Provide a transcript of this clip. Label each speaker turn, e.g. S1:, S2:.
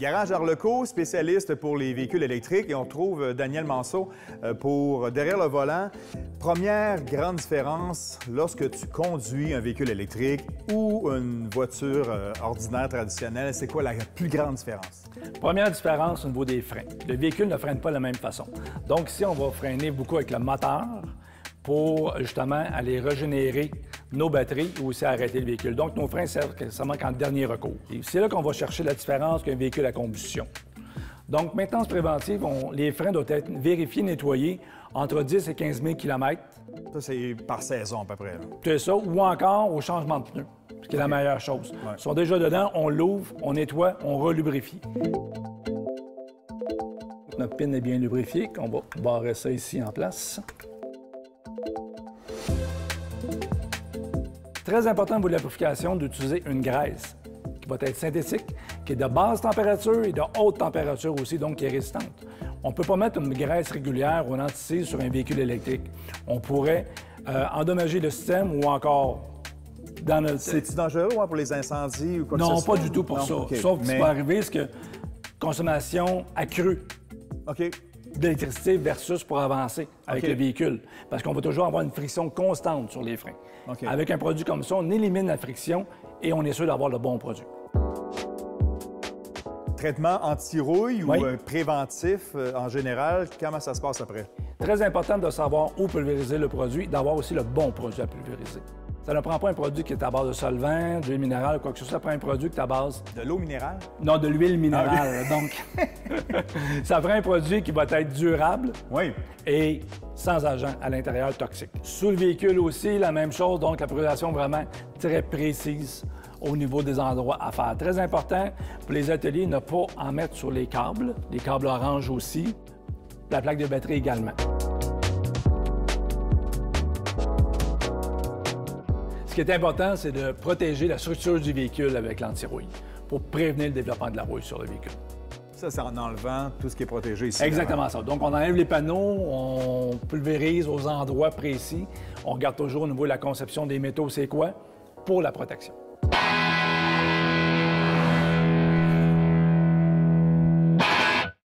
S1: Garage Arleco, spécialiste pour les véhicules électriques, et on trouve euh, Daniel Manceau euh, pour euh, derrière le volant. Première grande différence lorsque tu conduis un véhicule électrique ou une voiture ordinaire traditionnelle, c'est quoi la plus grande différence?
S2: Première différence au niveau des freins. Le véhicule ne freine pas de la même façon. Donc ici, on va freiner beaucoup avec le moteur pour justement aller régénérer nos batteries ou aussi arrêter le véhicule. Donc, nos freins servent seulement qu'en dernier recours. C'est là qu'on va chercher la différence qu'un véhicule à combustion. Donc, maintenance préventive, les freins doivent être vérifiés, nettoyés entre 10 et 15 000 km.
S1: Ça, c'est par saison à peu près.
S2: C'est ça, ou encore au changement de pneus, ce qui est la meilleure chose. Ils sont déjà dedans, on l'ouvre, on nettoie, on relubrifie. Notre pin est bien lubrifiée, on va barrer ça ici en place. Très important pour la purification d'utiliser une graisse qui va être synthétique, qui est de basse température et de haute température aussi, donc qui est résistante. On ne peut pas mettre une graisse régulière ou un anticise sur un véhicule électrique. On pourrait euh, endommager le système ou encore
S1: dans notre... C'est-tu dangereux pour les incendies ou quoi
S2: Non,
S1: que ce soit?
S2: pas du tout pour ça. Sauf que ce qui peut arriver, c'est que consommation accrue.
S1: OK
S2: d'électricité versus pour avancer avec le véhicule. Parce qu'on va toujours avoir une friction constante sur les freins. Avec un produit comme ça, on élimine la friction et on est sûr d'avoir le bon produit.
S1: Traitement anti-rouille ou euh, préventif euh, en général, comment ça se passe après?
S2: Très important de savoir où pulvériser le produit, d'avoir aussi le bon produit à pulvériser. Ça ne prend pas un produit qui est à base de solvant, d'huile minérale ou quoi que ce soit. Ça prend un produit qui est à base...
S1: De l'eau minérale?
S2: Non, de l'huile minérale. Ah donc, ça prend un produit qui va être durable
S1: oui.
S2: et sans agent à l'intérieur toxique. Sous le véhicule aussi, la même chose. Donc, la purification vraiment très précise au niveau des endroits à faire. Très important pour les ateliers, ne pas en mettre sur les câbles, les câbles orange aussi, la plaque de batterie également. Qui est important, c'est de protéger la structure du véhicule avec l'anti-rouille pour prévenir le développement de la rouille sur le véhicule.
S1: Ça, c'est en enlevant tout ce qui est protégé ici.
S2: Exactement ça. Donc, on enlève les panneaux, on pulvérise aux endroits précis. On regarde toujours au niveau de la conception des métaux, c'est quoi, pour la protection.